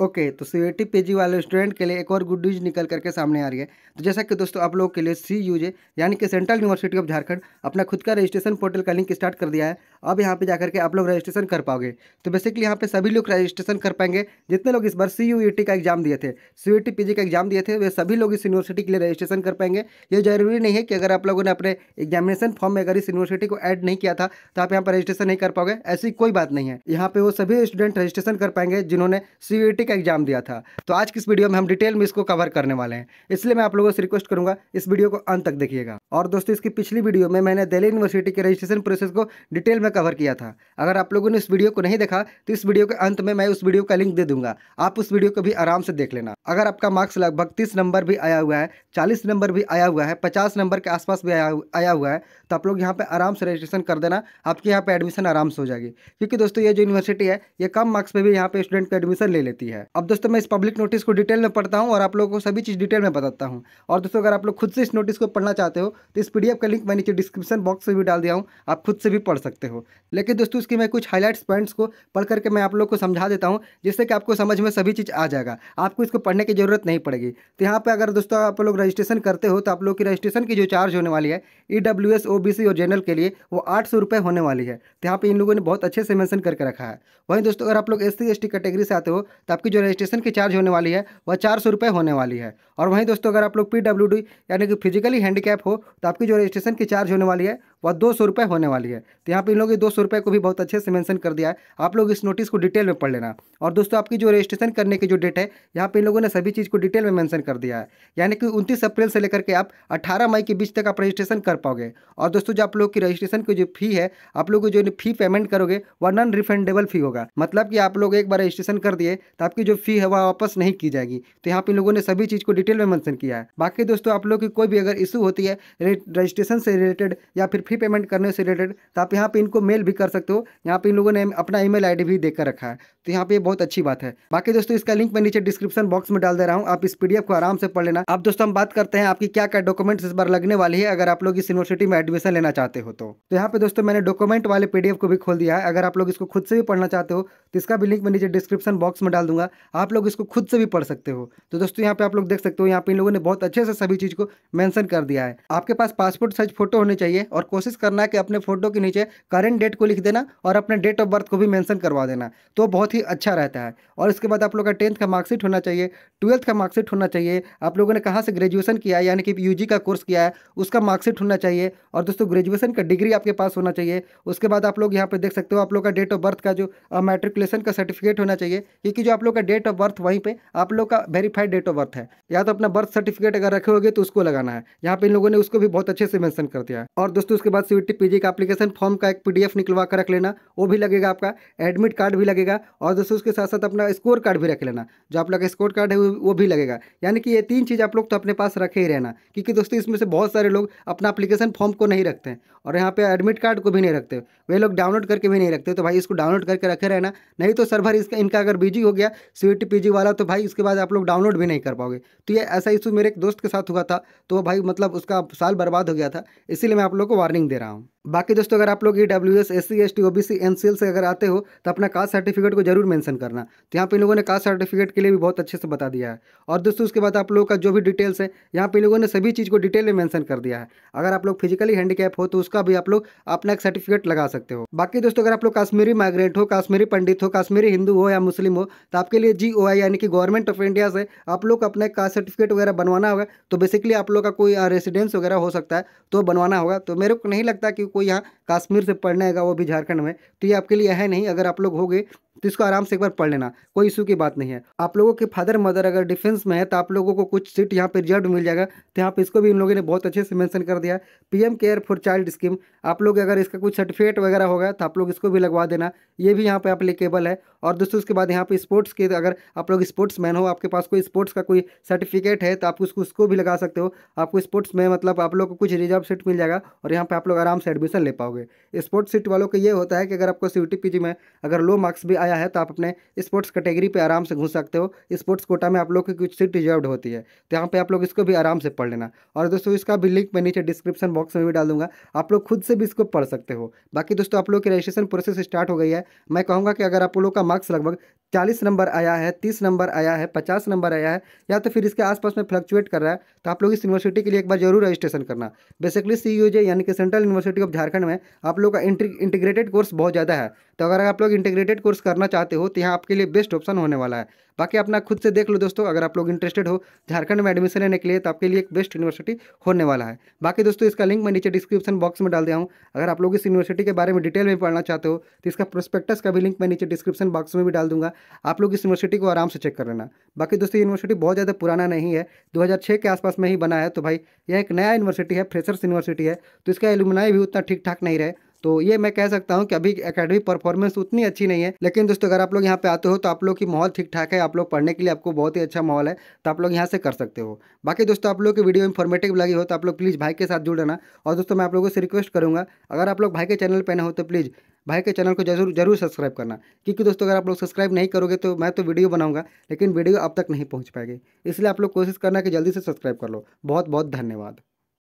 Okay तो C T P G वाले student के लिए एक और गुड न्यूज़ निकल करके सामने आ रही है। तो जैसा कि दोस्तों, आप लोगों के लिए सी यू जे यानी कि सेंट्रल यूनिवर्सिटी ऑफ़ झारखंड अपना खुद का रजिस्ट्रेशन पोर्टल का लिंक स्टार्ट कर दिया है। अब यहाँ पे जाकर के आप लोग रजिस्ट्रेशन कर पाओगे। तो बेसिकली यहाँ पे सभी लोग रजिस्ट्रेशन कर पाएँगे। जितने लोग इस बार सी यू का एग्ज़ाम दिए थे सी यू का एग्ज़ाम दिए थे, वे सभी लोग इस यूनिवर्सिटी के लिए रजिस्ट्रेशन कर पाएँगे। ये ज़रूरी नहीं है कि अगर आप लोगों ने अपने एग्जामिनेशन फॉर्म में अगर इस यूनिवर्सिटी को ऐड नहीं किया था तो आप यहाँ पर रजिस्ट्रेशन नहीं कर पाओगे। ऐसी कोई बात नहीं है। यहाँ पे वो सभी स्टूडेंट रजिस्ट्रेशन कर पाएँगे जिन्होंने CUET का एग्ज़ाम दिया था। तो आज की इस वीडियो में हम डिटेल में इसको कवर करने वाले हैं। इसलिए मैं आप लोगों से रिक्वेस्ट करूँगा, इस वीडियो को अंत तक देखिएगा। और दोस्तों, इसकी पिछली वीडियो में मैंने दिल्ली यूनिवर्सिटी के रजिस्ट्रेशन प्रोसेस को डिटेल में कवर किया था। अगर आप लोगों ने इस वीडियो को नहीं देखा तो इस वीडियो के अंत में मैं उस वीडियो का लिंक दे दूँगा। आप उस वीडियो को भी आराम से देख लेना। अगर आपका मार्क्स लगभग तीस नंबर भी आया हुआ है, चालीस नंबर भी आया हुआ है, पचास नंबर के आसपास भी आया हुआ है तो आप लोग यहाँ पर आराम से रजिस्ट्रेशन कर देना। आपके यहाँ पर एडमिशन आराम से हो जाएगी। क्योंकि दोस्तों, ये जो यूनिवर्सिटी है, ये कम मार्क्स पे भी यहाँ पर स्टूडेंट का एडमिशन ले लेती है। अब दोस्तों, मैं इस पब्लिक नोटिस को डिटेल में पढ़ता हूँ और आप लोगों को सभी चीज़ डिटेल में बताता हूँ। और दोस्तों, अगर आप लोग खुद से इस नोटिस को पढ़ना चाहते हो तो इस पीडीएफ का लिंक मैं नीचे डिस्क्रिप्शन बॉक्स में भी डाल दिया हूँ। आप खुद से भी पढ़ सकते हो। लेकिन दोस्तों, इसकी मैं कुछ हाईलाइट्स पॉइंट्स को पढ़ करके मैं आप लोग को समझा देता हूँ, जिससे कि आपको समझ में सभी चीज़ आ जाएगा। आपको इसको पढ़ने की ज़रूरत नहीं पड़ेगी। तो यहाँ पर अगर दोस्तों आप लोग रजिस्ट्रेशन करते हो तो आप लोग की रजिस्ट्रेशन की जो चार्ज होने वाली है E W S O B C और जनरल के लिए, वो आठ सौ रुपये होने वाली है। तो यहाँ पर इन लोगों ने बहुत अच्छे से मेंशन करके रखा है। वहीं दोस्तों, अगर आप लोग S C S T category से आते हो तो आपकी जो रजिस्ट्रेशन की चार्ज होने वाली है, वह चार सौ रुपये होने वाली है। और वहीं दोस्तों, अगर आप लोग पी डब्ल्यू डी यानी कि फिजिकली हैंडीकैप हो तो आपकी जो रजिस्ट्रेशन की चार्ज होने वाली है वह दो सौ रुपये होने वाली है। तो यहाँ पे इन लोगों ने दो सौ रुपये को भी बहुत अच्छे से मेंशन कर दिया है। आप लोग इस नोटिस को डिटेल में पढ़ लेना। और दोस्तों, आपकी जो रजिस्ट्रेशन करने की जो डेट है, यहाँ पे इन लोगों ने सभी चीज़ को डिटेल में मेंशन कर दिया है। यानी कि उनतीस अप्रैल से लेकर के आप अठारह मई के बीच तक आप रजिस्ट्रेशन कर पाओगे। और दोस्तों, जो आप लोग की रजिस्ट्रेशन की जो फ़ी है, आप लोग को जो फ़ी पेमेंट करोगे, वह नॉन रिफंडेबल फ़ी होगा। मतलब कि आप लोग एक बार रजिस्ट्रेशन कर दिए तो आपकी जो फ़ी है, वह वापस नहीं की जाएगी। तो यहाँ पे इन लोगों ने सभी चीज़ को डिटेल में मैंसन किया है। बाकी दोस्तों, आप लोग की कोई भी अगर इशू होती है रजिस्ट्रेशन से रिलेटेड या फिर फ़ी पेमेंट करने से रिलेटेड तो आप यहाँ पे इनको मेल भी कर सकते हो। यहाँ पे इन लोगों ने अपना ईमेल आईडी भी देकर रखा है। तो यहाँ पे बहुत अच्छी बात है। बाकी दोस्तों इसका लिंक मैं नीचे डिस्क्रिप्शन बॉक्स में डाल दे रहा हूँ। आप इस पीडीएफ को आराम से पढ़ लेना। अब दोस्तों हम बात करते हैं आपकी क्या क्या डॉक्यूमेंट्स इस बार लगने वाली है अगर आप लोग इस यूनिवर्सिटी में एडमिशन लेना चाहते हो तो, तो यहाँ पे दोस्तों मैंने डॉक्यूमेंट वाले पीडीएफ को भी खोल दिया है। अगर आप लोग इसको खुद से भी पढ़ना चाहते हो तो इसका भी लिंक मैं नीचे डिस्क्रिप्शन बॉक्स में डाल दूँगा। आप लोग इसको खुद से भी पढ़ सकते हो। तो दोस्तों यहाँ पे आप लोग देख सकते हो यहाँ पे इन लोगों ने बहुत अच्छे से सभी चीज़ को मेंशन कर दिया है। आपके पास पासपोर्ट साइज़ फ़ोटो होनी चाहिए और कोशिश करना है कि अपने फ़ोटो के नीचे करेंट डेट को लिख देना और अपने डेट ऑफ़ बर्थ को भी मेंशन करवा देना। तो बहुत ही अच्छा रहता है। और इसके बाद आप लोग का टेंथ का मार्कशीट होना चाहिए ट्वेल्थ का मार्कशीट होना चाहिए। आप लोगों ने कहाँ से ग्रेजुएशन किया है, यानी कि यूजी का कोर्स किया है, उसका मार्कशीट होना चाहिए। और दोस्तों ग्रेजुएशन का डिग्री आपके पास होना चाहिए। उसके बाद आप लोग यहाँ पे देख सकते हो आप लोग का डेट ऑफ़ बर्थ का जो मेट्रिकुलेशन का सर्टिफिकेट होना चाहिए। क्योंकि जो आप लोग का डेट ऑफ़ बर्थ वहीं पर आप लोग का वेरीफाइड डेट ऑफ़ बर्थ है। या तो अपना बर्थ सर्टिफिकेट अगर रखे होगे तो उसको लगाना है। यहाँ पे इन लोगों ने उसको भी बहुत अच्छे से मेंशन कर दिया है। और दोस्तों उसके बाद सीवीटी पीजी का एप्लीकेशन फॉर्म का एक पीडीएफ निकलवा कर रख लेना, वो भी लगेगा आपका। एडमिट कार्ड भी लगेगा और दोस्तों उसके साथ साथ अपना स्कोर कार्ड भी रख लेना। जो आप लोग का स्कोर कार्ड है, वो भी लगेगा। यानी कि ये तीन चीज़ आप लोग तो अपने पास रखे ही रहना। क्योंकि दोस्तों इसमें से बहुत सारे लोग अपना एप्लीकेशन फॉर्म को नहीं रखते हैं और यहाँ पे एडमिट कार्ड को भी नहीं रखते। वे लोग डाउनलोड करके भी नहीं रखते तो भाई इसको डाउनलोड करके रखे रहना। नहीं तो सर्वर इसका, इनका अगर बिज़ी हो गया सी टी वाला तो भाई इसके बाद आप लोग डाउनलोड भी नहीं कर पाओगे। तो ये ऐसा इशू मेरे एक दोस्त के साथ हुआ था तो भाई मतलब उसका साल बर्बाद हो गया था, इसीलिए मैं आप लोग को वार्निंग दे रहा हूँ। बाकी दोस्तों, अगर आप लोग E W S S C S T O B C N C L से अगर आते हो तो अपना कास्ट सर्टिफिकेट को ज़रूर मेंशन करना। तो यहाँ पे इन लोगों ने कास्ट सर्टिफिकेट के लिए भी बहुत अच्छे से बता दिया है। और दोस्तों, उसके बाद आप लोगों का जो भी डिटेल्स है, यहाँ पे इन लोगों ने सभी चीज़ को डिटेल में मेंशन कर दिया है। अगर आप लोग फिजिकली हैंडीकैप हो तो उसका भी आप लोग अपना एक सर्टिफिकेट लगा सकते हो। बाकी दोस्तों, अगर आप लोग काश्मीरी माइग्रेंट हो, कश्मीरी पंडित हो, कश्मीरी हिंदू हो या मुस्लिम हो तो आपके लिए जी ओ आई यानी कि गवर्नमेंट ऑफ़ इंडिया से आप लोग अपना कास्ट सर्टिफिकेट वगैरह बनवाना होगा। तो बेसिकली आप लोग का कोई रेसिडेंस वगैरह हो सकता है तो बनवाना होगा। तो मेरे को नहीं लगता कि कोई यहाँ काश्मीर से पढ़ने आएगा वो भी झारखंड में तो ये आपके लिए है नहीं, अगर आप लोग होगे तो इसको आराम से एक बार पढ़ लेना, कोई इशू की बात नहीं है। आप लोगों के फादर, मदर अगर डिफेंस में है तो आप लोगों को कुछ सीट यहाँ पे रिज़र्व मिल जाएगा। तो यहाँ पे इसको भी इन लोगों ने बहुत अच्छे से मेंशन कर दिया। PM care for child scheme, आप लोग अगर इसका कुछ सर्टिफिकेट वगैरह होगा तो आप लोग इसको भी लगवा देना। ये भी यहाँ पे अप्लीकेबल है। और दोस्तों, उसके बाद यहाँ पर स्पोर्ट्स के, अगर आप लोग स्पोर्ट्स मैन हो, आपके पास कोई स्पोर्ट्स का कोई सर्टिफिकेट है तो आप उसको उसको भी लगा सकते हो। आपको स्पोर्ट्स में मतलब आप लोग को कुछ रिज़र्व सीट मिल जाएगा और यहाँ पर आप लोग आराम से एडमिशन ले पाओगे। स्पोर्ट्स सीट वालों को ये होता है कि अगर आपको सी में अगर लो मार्क्स भी आया है तो आप अपने स्पोर्ट्स कैटेगरी पे आराम से घुस सकते हो। स्पोर्ट्स कोटा में आप लोग की कुछ सीट रिज़र्व होती है। तो यहाँ पे आप लोग इसको भी आराम से पढ़ लेना। और दोस्तों, इसका भी लिंक मैं नीचे डिस्क्रिप्शन बॉक्स में भी डाल दूँगा। आप लोग खुद से भी इसको पढ़ सकते हो। बाकी दोस्तों, आप लोग की रजिस्ट्रेशन प्रोसेस स्टार्ट हो गई है। मैं कहूँगा कि अगर आप लोग का मार्क्स लगभग चालीस नंबर आया है, तीस नंबर आया है, पचास नंबर आया है, या तो फिर इसके आसपास में फ्लक्चुएट कर रहा है तो आप लोग इस यूनिवर्सिटी के लिए एक बार ज़रूर रजिस्ट्रेशन करना। बेसिकली सी यू यानी कि सेंट्रल यूनिवर्सिटी ऑफ़ झारखंड में आप लोग का इंटीग्रेटेड कोर्स बहुत ज़्यादा है। तो अगर आप लोग इंटीग्रेटेड कोर्स करना चाहते हो तो यहाँ आपके लिए बेस्ट ऑप्शन होने वाला है। बाकी अपना खुद से देख लो दोस्तों, अगर आप लोग इंटरेस्टेड हो, झारखंड में एडमिशन लेने के लिए तो आपके लिए एक बेस्ट यूनिवर्सिटी होने वाला है। बाकी दोस्तों, इसका लिंक मैं नीचे डिस्क्रिप्शन बॉक्स में डाल दिया हूँ। अगर आप लोग इस यूनिवर्सिटी के बारे में डिटेल में पढ़ना चाहते हो तो इसका प्रोस्पेक्टस का भी लिंक मैं नीचे डिस्क्रिप्शन बॉक्स में भी डाल दूँगा। आप लोग इस यूनिवर्सिटी को आराम से चेक कर लेना। बाकी दोस्तों यूनिवर्सिटी बहुत ज़्यादा पुराना नहीं है। दो हज़ार छः के आसपास में ही बना है तो भाई, यह एक नया यूनिवर्सिटी है फ्रेशर्स यूनिवर्सिटी है। तो इसका एलुमनाई भी उतना ठीक ठाक नहीं रहे। तो ये मैं कह सकता हूँ कि अभी एकेडमिक परफॉर्मेंस उतनी अच्छी नहीं है, लेकिन दोस्तों, अगर आप लोग यहाँ पे आते हो तो आप लोग की माहौल ठीक ठाक है, आप लोग पढ़ने के लिए आपको बहुत ही अच्छा माहौल है तो आप लोग यहाँ से कर सकते हो। बाकी दोस्तों, आप लोग की वीडियो इन्फॉर्मेटिव लगी हो तो आप लोग प्लीज़ भाई के साथ जुड़ लेना और दोस्तों, मैं आप लोगों से रिक्वेस्ट करूँगा, अगर आप लोग भाई के चैनल पर ना हो तो प्लीज़ भाई के चैनल को ज़रूर ज़रूर सब्सक्राइब करना। क्योंकि दोस्तों, अगर आप लोग सब्सक्राइब नहीं करोगे तो मैं तो वीडियो बनाऊँगा, लेकिन वीडियो अब तक नहीं पहुँच पाएगी। इसलिए आप लोग कोशिश करना कि जल्दी से सब्सक्राइब कर लो। बहुत बहुत धन्यवाद।